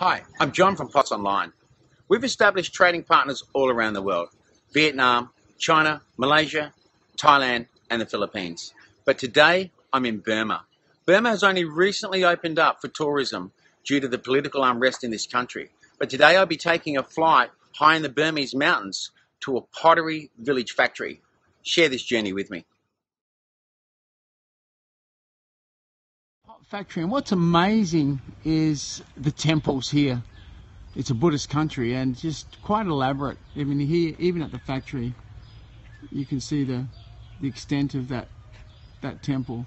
Hi, I'm John from Pots Online. We've established trading partners all around the world Vietnam, China, Malaysia, Thailand, and the Philippines. But today, I'm in Burma. Burma has only recently opened up for tourism due to the political unrest in this country. But today, I'll be taking a flight high in the Burmese mountains to a pottery village factory. Share this journey with me. Factory. And what's amazing is the temples here. It's a Buddhist country and just quite elaborate. Mean, here, even at the factory, you can see the the extent of that that temple.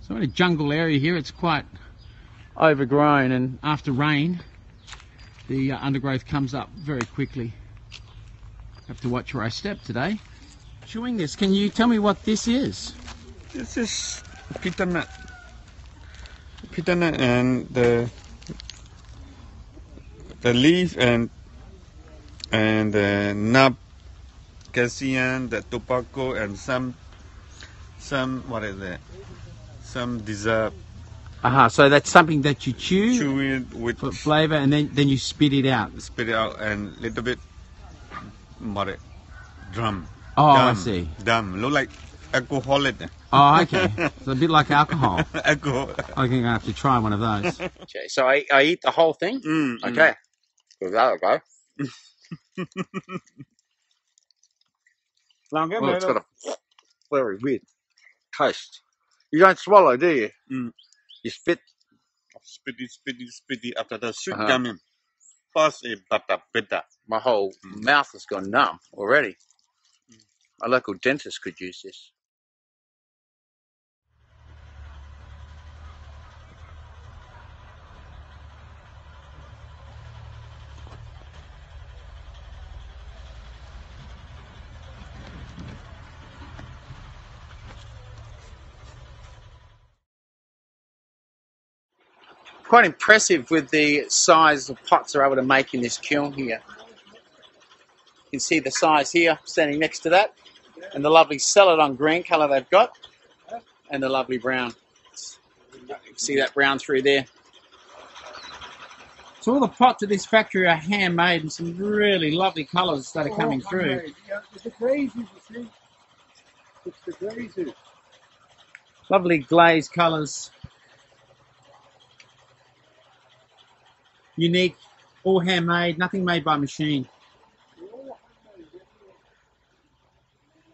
So in a jungle area here, it's quite overgrown, and after rain, the uh, undergrowth comes up very quickly. Have to watch where I step today. Chewing this, can you tell me what this is? This is pita nut. Pita nut and the the leaf and and the nut, cassia, the tobacco and some some what is it? Some dessert. Aha, so that's something that you chew, Chew it with for flavour, and then, then you spit it out. spit it out and little bit what it drum. Oh, I see. Dum. Look like alcoholic. Oh, okay. it's a bit like alcohol. Alcohol. I think I have to try one of those. Okay, so I, I eat the whole thing? Mm, mm. Okay. Give that a go. Long Oh, it's got a very weird taste. You don't swallow, do you? Mm. You spit. spitty, spitty, spitty after the sweet Uh-huh. coming. First a butter, bitter. My whole Mm. mouth has gone numb already. My local dentist could use this. Quite impressive with the size of pots they're able to make in this kiln here. You can see the size here, standing next to that, and the lovely celadon green colour they've got, and the lovely brown. You can see that brown through there. So all the pots at this factory are handmade and some really lovely colours that are coming oh, through. Yeah, the glazes, you see. It's the glazes. Lovely glazed colours. Unique, all handmade, nothing made by machine.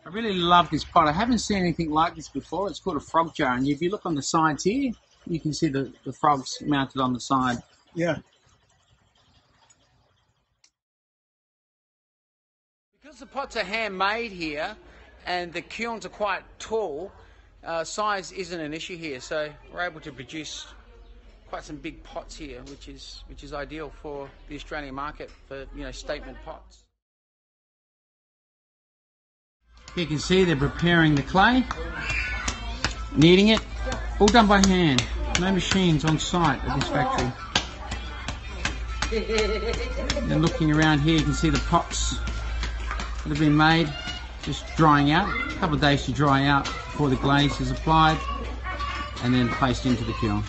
I really love this pot. I haven't seen anything like this before. It's called a frog jar, and if you look on the sides here, you can see the, the frogs mounted on the side. Yeah. Because the pots are handmade here and the kilns are quite tall, uh, size isn't an issue here. So we're able to produce quite some big pots here, which is which is ideal for the Australian market for you know statement pots. You can see they're preparing the clay, kneading it, all done by hand. No machines on site at this factory. Then looking around here, you can see the pots that have been made, just drying out. A couple of days to dry out before the glaze is applied and then placed into the kiln.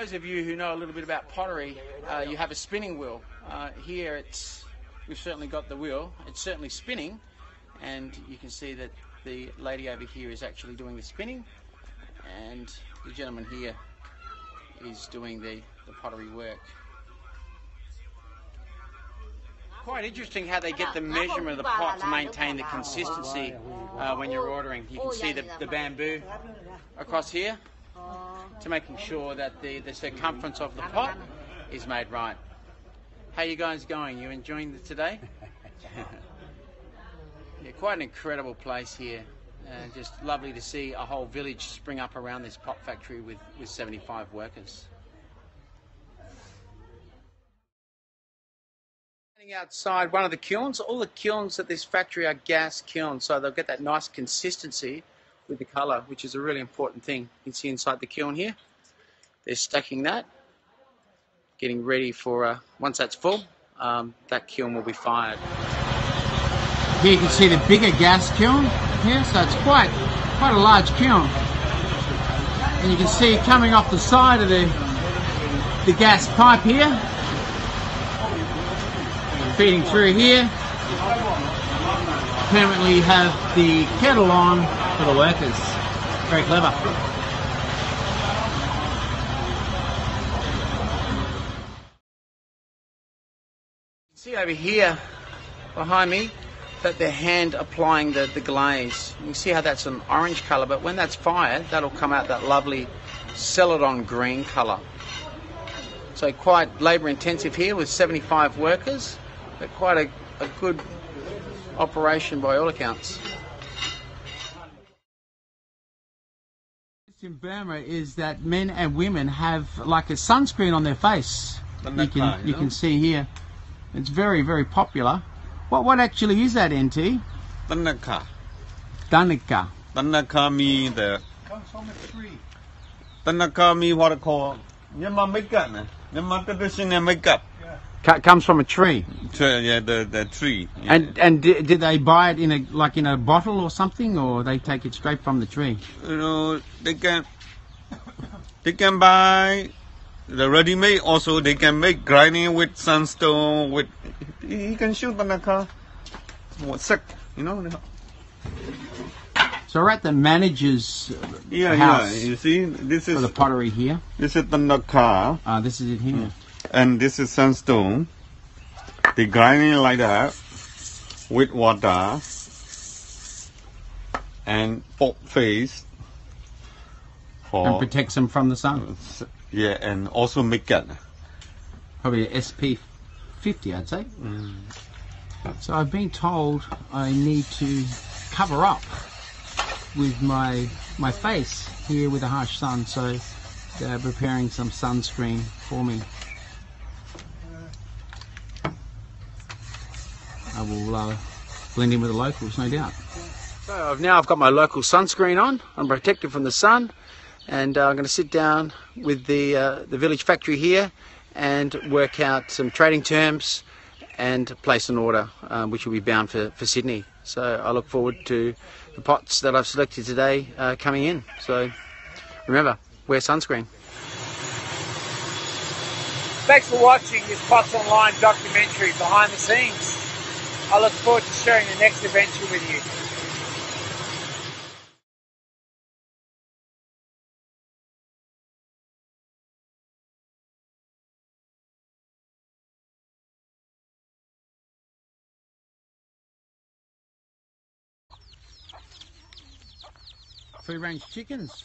Those of you who know a little bit about pottery, uh, you have a spinning wheel. Uh, here, it's we've certainly got the wheel. It's certainly spinning, and you can see that the lady over here is actually doing the spinning, and the gentleman here is doing the, the pottery work. Quite interesting how they get the measurement of the pot to maintain the consistency uh, when you're ordering. You can see the, the bamboo across here to making sure that the, the circumference of the pot is made right. How you guys going? You enjoying the today? yeah, quite an incredible place here. Uh, just lovely to see a whole village spring up around this pot factory with, with 75 workers. Outside one of the kilns, all the kilns at this factory are gas kilns, so they'll get that nice consistency with the colour, which is a really important thing. You can see inside the kiln here, they're stacking that. getting ready for, uh, once that's full, um, that kiln will be fired. Here you can see the bigger gas kiln here, so it's quite quite a large kiln. And you can see coming off the side of the the gas pipe here, feeding through here. Permanently have the kettle on for the workers. Very clever. See over here behind me that they're hand applying the, the glaze. You can see how that's an orange colour, but when that's fired, that'll come out that lovely celadon green colour. So quite labour intensive here with 75 workers, but quite a, a good operation by all accounts. In Burma is that men and women have like a sunscreen on their face. You can you you know? can see here. It's very very popular. What what actually is that NT? Thanaka. Danica. Thanaka mean the Comes from a tree. Thanaka mean what I call Myanmar makeup. Myanmar traditional makeup. Comes from a tree. Yeah, the the tree. Yeah. And and did, did they buy it in a like in a bottle or something, or they take it straight from the tree? you know they can they can buy the ready made also they can make grinding with sandstone with you can shoot Thanaka. What sick, you know? So we're at the manager's Yeah, house yeah. You see, this for the pottery here. this is Thanaka. Uh, this is it here. And this is sandstone. They grind it like that with water and pork face for and protects them from the sun. yeah, and also make it. Probably SPF 50, I'd say. Mm. So I've been told I need to cover up with my my face here with the harsh sun. So they're preparing some sunscreen for me. Will uh, blend in with the locals, no doubt. So I've now I've got my local sunscreen on. I'm protected from the sun, and uh, I'm going to sit down with the uh, the village factory here and work out some trading terms and place an order, um, which will be bound for, for Sydney. So I look forward to the pots that I've selected today uh, coming in. So remember, wear sunscreen. Thanks for watching this Pots Online documentary behind the scenes. I look forward to sharing the next adventure with you. Free range chickens.